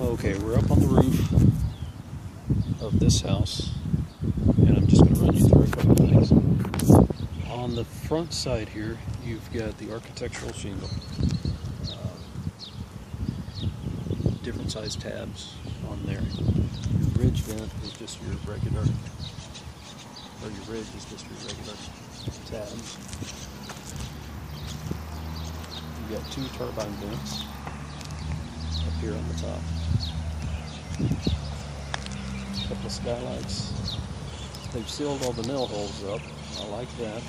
Okay, we're up on the roof of this house, and I'm just going to run you through a couple things. On the front side here, you've got the architectural shingle, uh, different size tabs on there. Your ridge vent is just your regular, or your ridge is just your regular tabs. You've got two turbine vents up here on the top. A Couple of skylights. They've sealed all the nail holes up. I like that.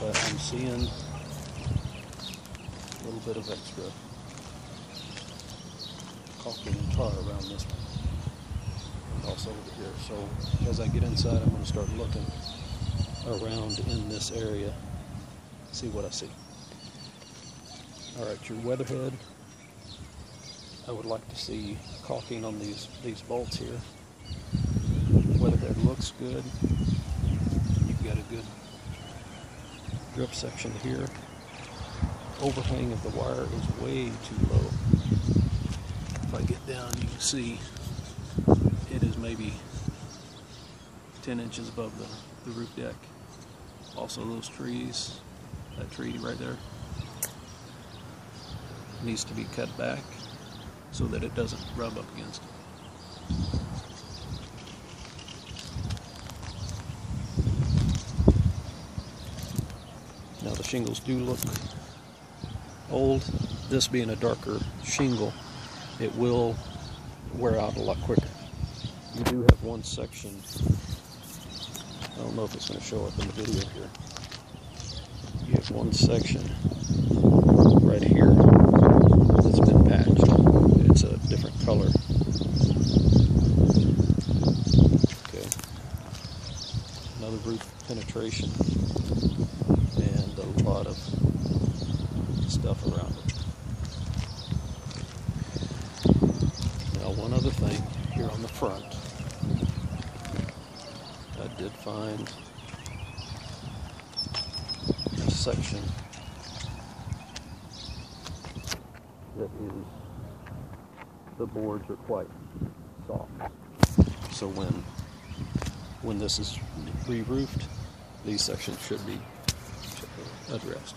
But I'm seeing a little bit of extra caulking and tar around this one. And also over here. So as I get inside, I'm going to start looking around in this area, see what I see. All right, your weatherhead. I would like to see caulking on these these bolts here. Weatherhead looks good. You've got a good drip section here. Overhang of the wire is way too low. If I get down, you can see it is maybe 10 inches above the, the roof deck. Also those trees, that tree right there, needs to be cut back so that it doesn't rub up against it. Now the shingles do look old. This being a darker shingle, it will wear out a lot quicker. You do have one section, I don't know if it's going to show up in the video here. You have one section right here that's been patched. It's a different color. Okay. Another roof penetration and a lot of stuff around it. Now one other thing here on the front. I did find a section that is the boards are quite soft. So when when this is re-roofed, these sections should be addressed.